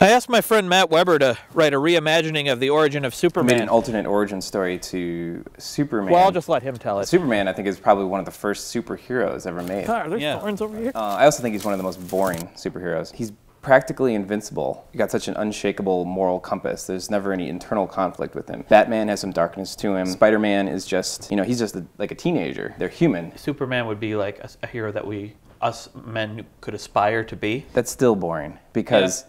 I asked my friend Matt Weber to write a reimagining of the origin of Superman. Made Superman. an alternate origin story to Superman. well, I'll just let him tell it. Superman, I think, is probably one of the first superheroes ever made. Ah, are there Uh, thorns over here? I also think he's one of the most boring superheroes. He's practically invincible. He got such an unshakable moral compass. There's never any internal conflict with him. Batman has some darkness to him. Spider-Man is just, you know, he's just a, like a teenager. They're human. Superman would be like a, a hero that we, us men, could aspire to be. That's still boring because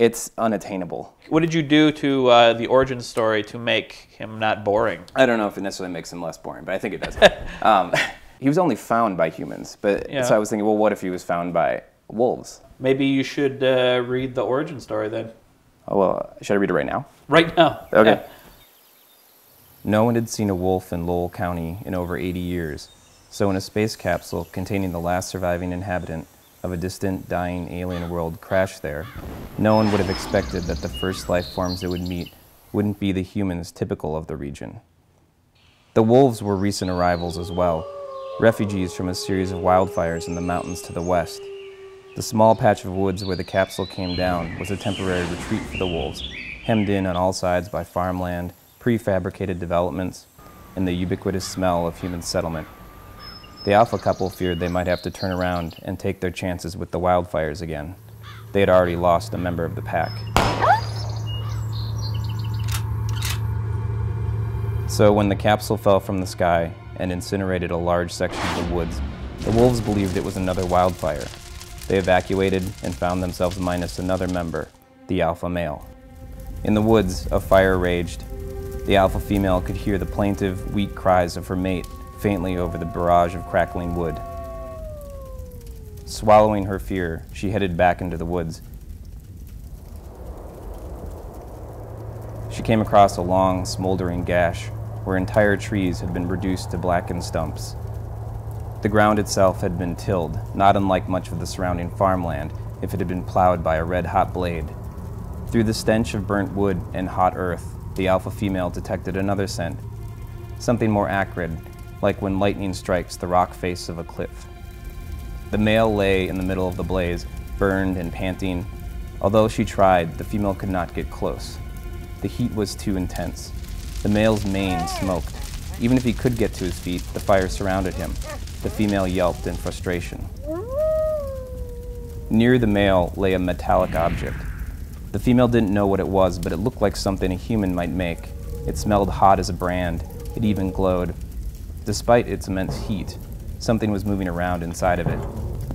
it's unattainable. What did you do to uh, the origin story to make him not boring? I don't know if it necessarily makes him less boring, but I think it does. um, he was only found by humans, but Yeah. so I was thinking, well, what if he was found by wolves? Maybe you should uh, read the origin story then. Oh well, should I read it right now? Right now. Okay. Yeah. No one had seen a wolf in Lowell County in over 80 years. So, in a space capsule containing the last surviving inhabitant of a distant, dying alien world crashed there, no one would have expected that the first life forms it would meet wouldn't be the humans typical of the region. The wolves were recent arrivals as well, refugees from a series of wildfires in the mountains to the west. The small patch of woods where the capsule came down was a temporary retreat for the wolves, hemmed in on all sides by farmland, prefabricated developments, and the ubiquitous smell of human settlement. The alpha couple feared they might have to turn around and take their chances with the wildfires again. They had already lost a member of the pack. So, when the capsule fell from the sky and incinerated a large section of the woods, the wolves believed it was another wildfire. They evacuated and found themselves minus another member, the alpha male. In the woods, a fire raged. The alpha female could hear the plaintive, weak cries of her mate faintly over the barrage of crackling wood. Swallowing her fear, she headed back into the woods. She came across a long, smoldering gash where entire trees had been reduced to blackened stumps. The ground itself had been tilled, not unlike much of the surrounding farmland if it had been plowed by a red hot blade. Through the stench of burnt wood and hot earth, the alpha female detected another scent, something more acrid, like when lightning strikes the rock face of a cliff. The male lay in the middle of the blaze, burned and panting. Although she tried, the female could not get close. The heat was too intense. The male's mane smoked. Even if he could get to his feet, the fire surrounded him. The female yelped in frustration. Near the male lay a metallic object. The female didn't know what it was, but it looked like something a human might make. It smelled hot as a brand. It even glowed. Despite its immense heat, something was moving around inside of it.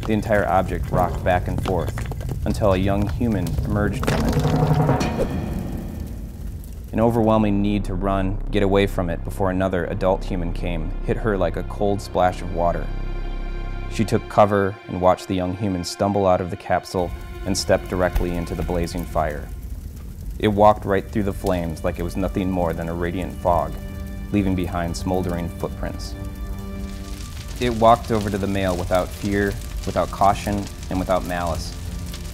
The entire object rocked back and forth until a young human emerged from it. An overwhelming need to run, get away from it before another adult human came, hit her like a cold splash of water. She took cover and watched the young human stumble out of the capsule and step directly into the blazing fire. It walked right through the flames like it was nothing more than a radiant fog, leaving behind smoldering footprints. It walked over to the male without fear, without caution, and without malice.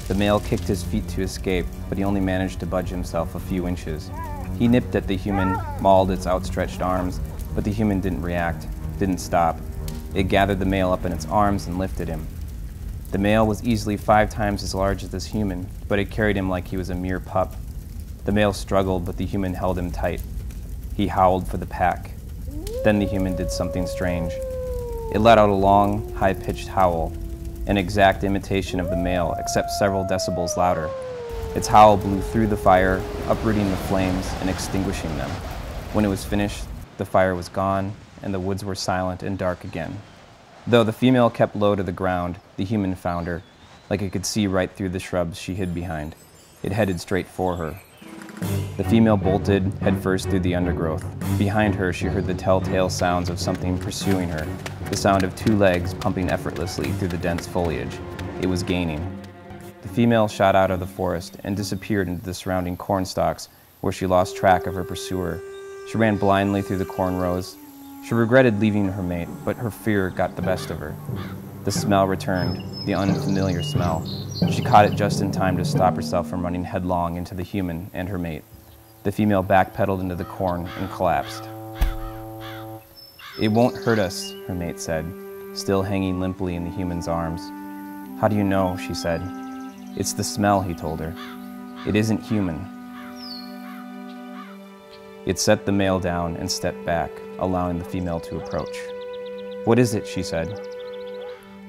The male kicked his feet to escape, but he only managed to budge himself a few inches. He nipped at the human, mauled its outstretched arms, but the human didn't react, didn't stop. It gathered the male up in its arms and lifted him. The male was easily five times as large as this human, but it carried him like he was a mere pup. The male struggled, but the human held him tight. He howled for the pack. Then the human did something strange. It let out a long, high pitched howl, an exact imitation of the male, except several decibels louder. Its howl blew through the fire, uprooting the flames and extinguishing them. When it was finished, the fire was gone, and the woods were silent and dark again. Though the female kept low to the ground, the human found her, like it could see right through the shrubs she hid behind. It headed straight for her. The female bolted headfirst through the undergrowth. Behind her, she heard the telltale sounds of something pursuing her, the sound of two legs pumping effortlessly through the dense foliage. It was gaining. The female shot out of the forest and disappeared into the surrounding corn stalks, where she lost track of her pursuer. She ran blindly through the corn rows. She regretted leaving her mate, but her fear got the best of her. The smell returned, the unfamiliar smell. She caught it just in time to stop herself from running headlong into the human and her mate. The female backpedaled into the corn and collapsed. It won't hurt us, her mate said, still hanging limply in the human's arms. How do you know? she said. It's the smell, he told her. It isn't human. It set the male down and stepped back, allowing the female to approach. What is it? she said.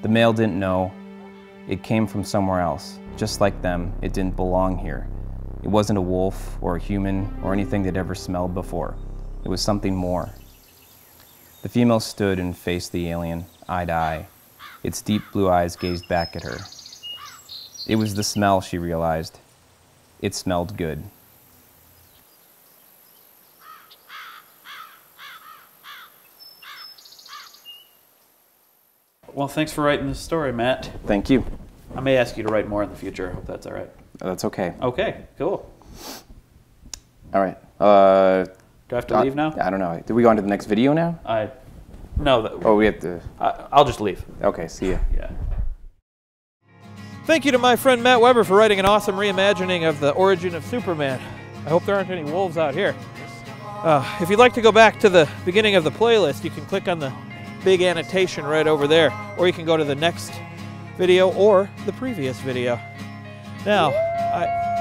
The male didn't know. It came from somewhere else. Just like them, it didn't belong here. It wasn't a wolf or a human or anything they'd ever smelled before. It was something more. The female stood and faced the alien, eye to eye. Its deep blue eyes gazed back at her. It was the smell, she realized. It smelled good. Well, thanks for writing this story, Matt. Thank you. I may ask you to write more in the future. I hope that's all right. That's okay. Okay, cool. All right. Uh, Do I have to leave now? I don't know. Did we go on to the next video now? I no. That, Oh, we have to. I, I'll just leave. Okay, see ya. Yeah. Thank you to my friend Matt Weber for writing an awesome reimagining of the origin of Superman. I hope there aren't any wolves out here. Uh, if you'd like to go back to the beginning of the playlist, you can click on the big annotation right over there, or you can go to the next video or the previous video. Now, I,